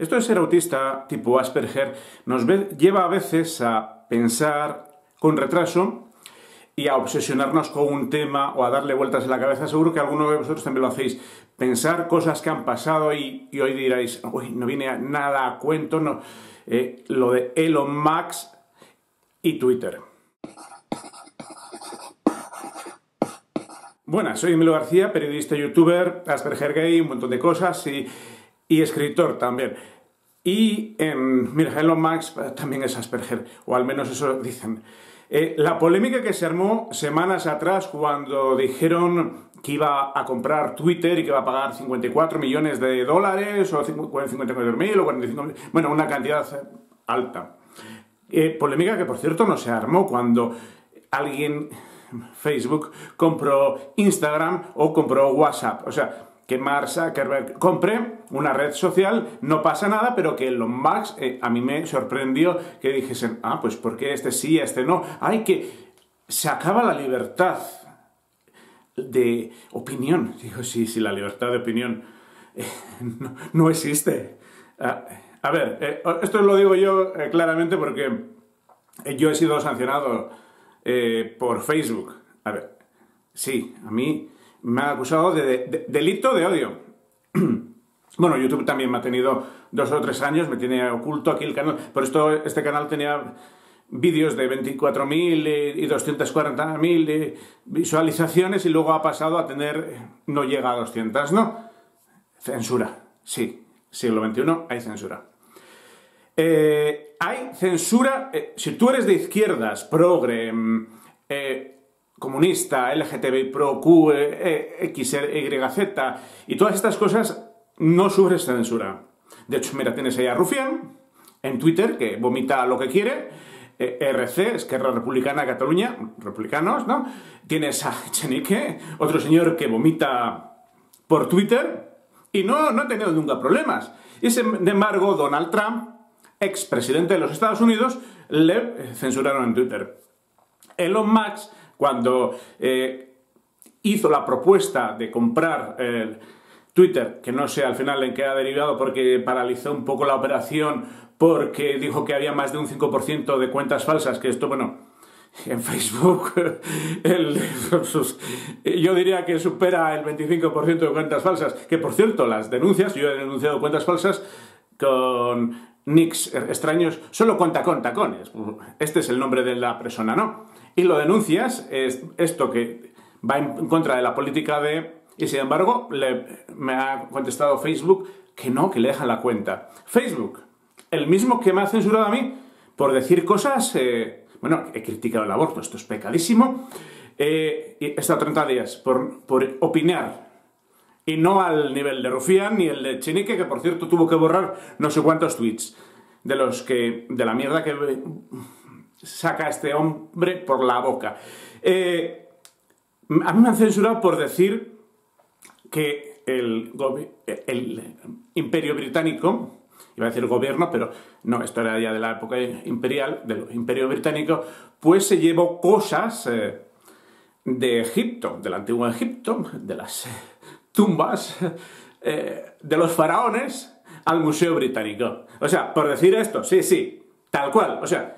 Esto de ser autista tipo Asperger nos lleva a veces a pensar con retraso y a obsesionarnos con un tema o a darle vueltas en la cabeza. Seguro que alguno de vosotros también lo hacéis. Pensar cosas que han pasado y, hoy diréis, uy, no viene nada a cuento, no. Eh, lo de Elon Musk y Twitter. Buenas, soy Emilio García, periodista, youtuber, Asperger gay, un montón de cosas y, escritor también. Y en, mira, Elon Musk también es Asperger, o al menos eso dicen. Eh, la polémica que se armó semanas atrás cuando dijeron que iba a comprar Twitter y que iba a pagar 54 millones de dólares o 54 mil o 45 mil, bueno, una cantidad alta. Eh, polémica que, por cierto, no se armó cuando alguien, Facebook, compró Instagram o compró WhatsApp. O sea, que Mark Zuckerberg compre una red social, no pasa nada, pero que Elon Musk eh, a mí me sorprendió que dijesen, ah, pues ¿por qué este sí, este no? Hay que se acaba la libertad de opinión. Digo, sí, sí, la libertad de opinión eh, no, existe. A ver, eh, esto lo digo yo claramente porque yo he sido sancionado por Facebook. A ver, sí, a mí me ha acusado de, delito de odio. bueno, YouTube también me ha tenido dos o tres años, me tiene oculto aquí el canal, por esto este canal tenía vídeos de 24.000 y 240.000 visualizaciones y luego ha pasado a tener, no llega a 200, ¿no? Censura, sí, siglo XXI hay censura. Eh, hay censura, eh, si tú eres de izquierdas, progre, mm, eh, comunista, LGTBI Pro, Q, e, X, Y, todas estas cosas, no sufres censura. De hecho, mira, tienes ahí a Rufián en Twitter, que vomita lo que quiere, eh, RC, Esquerra Republicana Cataluña, republicanos, ¿no? Tienes a Chenique, otro señor que vomita por Twitter, y no, no ha tenido nunca problemas. Y sin embargo, Donald Trump, expresidente de los Estados Unidos, le censuraron en Twitter. Elon Musk cuando eh, hizo la propuesta de comprar el Twitter, que no sé al final en qué ha derivado porque paralizó un poco la operación porque dijo que había más de un 5% de cuentas falsas, que esto, bueno, en Facebook yo diría que supera el 25% de cuentas falsas, que por cierto, las denuncias, yo he denunciado cuentas falsas con nicks extraños, solo cuenta con tacones. Este es el nombre de la persona, ¿no? y lo denuncias, es esto que va en contra de la política de... Y sin embargo, me ha contestado Facebook que no, que le dejan la cuenta. Facebook, el mismo que me ha censurado a mí por decir cosas... Eh, bueno, he criticado el aborto, esto es pecadísimo. Eh, he estado 30 días por, por opinar y no al nivel de Rufián ni el de Chenique, que por cierto tuvo que borrar no sé cuántos tweets de los que. de la mierda que saca este hombre por la boca. Eh, a mí me han censurado por decir que el, imperio británico, iba a decir gobierno, pero no, esto era ya de la época imperial, del imperio británico, pues se llevó cosas eh, de Egipto, del antiguo Egipto, de las tumbas eh, de los faraones, al Museo Británico. O sea, por decir esto, sí, sí, tal cual. O sea,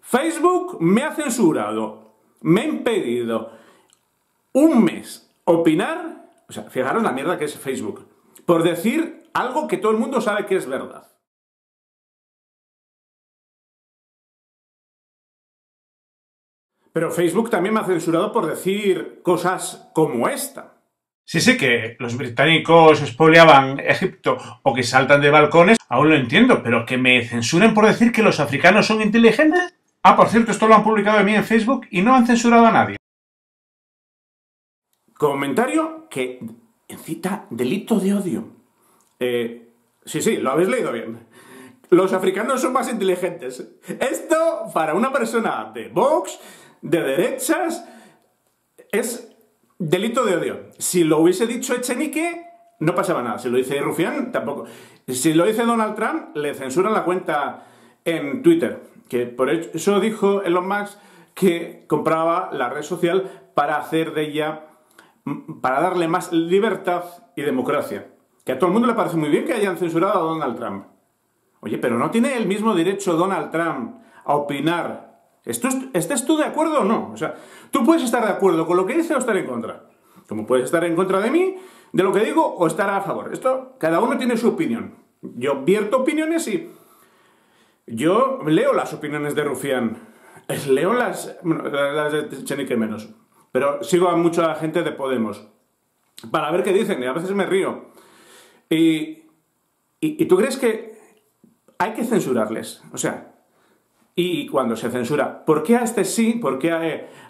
Facebook me ha censurado, me ha impedido un mes opinar, o sea, fijaros la mierda que es Facebook, por decir algo que todo el mundo sabe que es verdad. Pero Facebook también me ha censurado por decir cosas como esta. Sí, sí, que los británicos expoliaban Egipto o que saltan de balcones, aún lo entiendo, pero que me censuren por decir que los africanos son inteligentes. Ah, por cierto, esto lo han publicado de mí en Facebook y no han censurado a nadie. Comentario que incita delito de odio. Eh, sí, sí, lo habéis leído bien. Los africanos son más inteligentes. Esto, para una persona de Vox, de derechas, es delito de odio. Si lo hubiese dicho Echenique, no pasaba nada. Si lo dice Rufián, tampoco. Si lo dice Donald Trump, le censuran la cuenta en Twitter que por eso dijo Elon Musk que compraba la red social para hacer de ella, para darle más libertad y democracia. Que a todo el mundo le parece muy bien que hayan censurado a Donald Trump. Oye, pero no tiene el mismo derecho Donald Trump a opinar. ¿Estés tú de acuerdo o no? O sea, tú puedes estar de acuerdo con lo que dice o estar en contra. Como puedes estar en contra de mí, de lo que digo, o estar a favor. Esto, cada uno tiene su opinión. Yo vierto opiniones y yo leo las opiniones de Rufián. Leo las, de Chenique menos. Pero sigo a mucha gente de Podemos. Para ver qué dicen y a veces me río. Y, y, tú crees que hay que censurarles. O sea, y cuando se censura, ¿por qué a este sí? ¿Por qué a,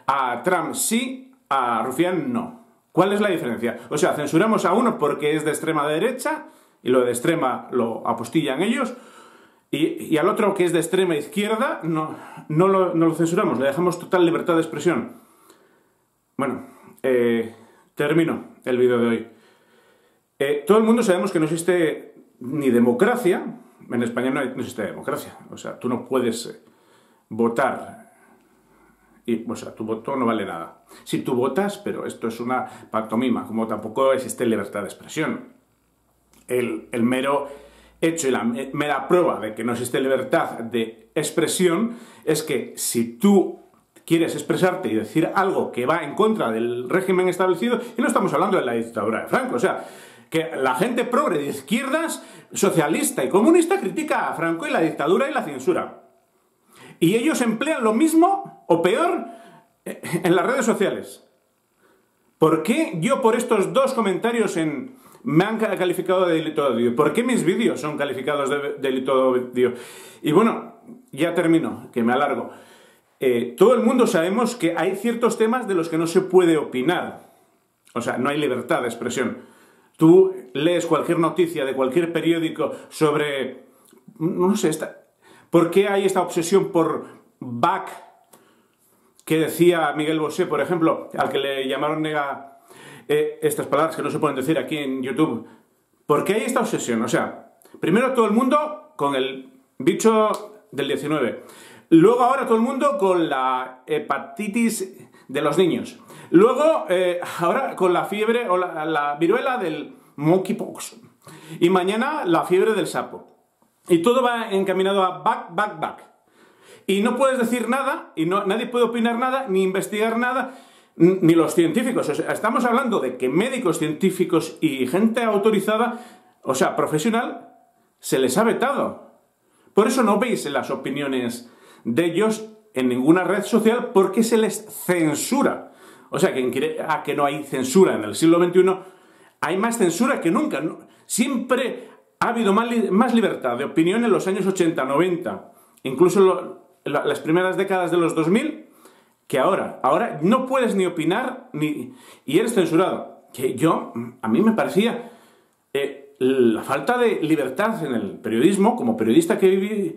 a Trump sí? A Rufián no. ¿Cuál es la diferencia? O sea, censuramos a uno porque es de extrema derecha y lo de extrema lo apostillan ellos, y, al otro que es de extrema izquierda no, no, lo, censuramos, le dejamos total libertad de expresión. Bueno, eh, termino el vídeo de hoy. Eh, todo el mundo sabemos que no existe ni democracia, en España no, existe democracia, o sea, tú no puedes eh, votar y, o sea, tu voto no vale nada. Si tú votas, pero esto es una pantomima, como tampoco existe libertad de expresión. El, el mero hecho y la mera prueba de que no existe libertad de expresión es que si tú quieres expresarte y decir algo que va en contra del régimen establecido, y no estamos hablando de la dictadura de Franco, o sea, que la gente progre de izquierdas, socialista y comunista critica a Franco y la dictadura y la censura. Y ellos emplean lo mismo o peor en las redes sociales. ¿Por qué yo por estos dos comentarios en, me han calificado de delito de odio. ¿Por qué mis vídeos son calificados de delito de odio? Y bueno, ya termino, que me alargo. Eh, todo el mundo sabemos que hay ciertos temas de los que no se puede opinar. O sea, no hay libertad de expresión. Tú lees cualquier noticia de cualquier periódico sobre, no sé, esta, ¿por qué hay esta obsesión por Bach que decía Miguel Bosé, por ejemplo, al que le llamaron nega eh, estas palabras que no se pueden decir aquí en YouTube. ¿Por qué hay esta obsesión? O sea, primero todo el mundo con el bicho del 19. Luego ahora todo el mundo con la hepatitis de los niños. Luego eh, ahora con la fiebre o la, viruela del monkeypox. Y mañana la fiebre del sapo. Y todo va encaminado a back, back, back. Y no puedes decir nada, y no, nadie puede opinar nada, ni investigar nada, ni los científicos. estamos hablando de que médicos, científicos y gente autorizada, o sea, profesional, se les ha vetado. Por eso no veis las opiniones de ellos en ninguna red social porque se les censura. O sea, que a que no hay censura en el siglo XXI, hay más censura que nunca. Siempre ha habido más, libertad de opinión en los años 80, 90, incluso las primeras décadas de los 2000 que ahora. Ahora no puedes ni opinar ni y eres censurado. Que yo, a mí me parecía eh, la falta de libertad en el periodismo, como periodista que viví,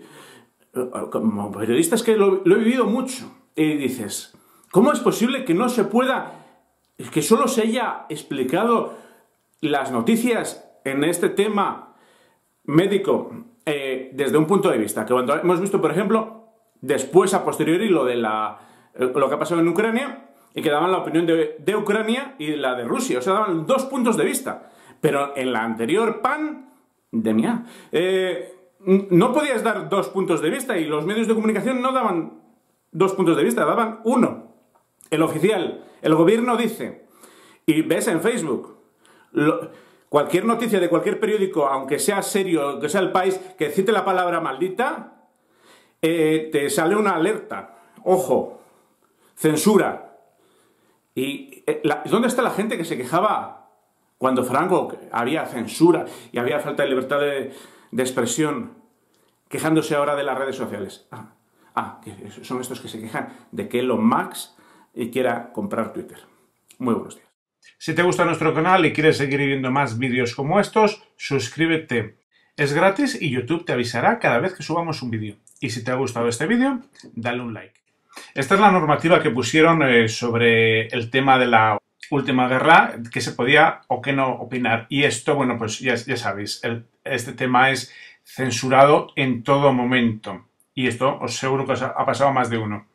eh, como periodista es que lo, he vivido mucho. Y dices, ¿cómo es posible que no se pueda, que solo se haya explicado las noticias en este tema médico eh, desde un punto de vista? Que cuando hemos visto, por ejemplo, después a posteriori lo de la eh, lo que ha pasado en Ucrania y que daban la opinión de, Ucrania y la de Rusia. O sea, daban dos puntos de vista. Pero en la anterior PAN, de mía, eh, no podías dar dos puntos de vista y los medios de comunicación no daban dos puntos de vista, daban uno. El oficial, el gobierno dice, y ves en Facebook, cualquier noticia de cualquier periódico, aunque sea serio, que sea el país, que cite la palabra maldita, eh, te sale una alerta. Ojo, censura. ¿Y eh, dónde está la gente que se quejaba cuando Franco había censura y había falta de libertad de, expresión, quejándose ahora de las redes sociales? Ah, ah son estos que se quejan de que Elon Musk quiera comprar Twitter. Muy buenos días. Si te gusta nuestro canal y quieres seguir viendo más vídeos como estos, suscríbete. Es gratis y YouTube te avisará cada vez que subamos un vídeo. Y si te ha gustado este vídeo, dale un like. Esta es la normativa que pusieron eh, sobre el tema de la última guerra, que se podía o que no opinar. Y esto, bueno, pues ya, sabéis, este tema es censurado en todo momento. Y esto os seguro que os ha pasado más de uno.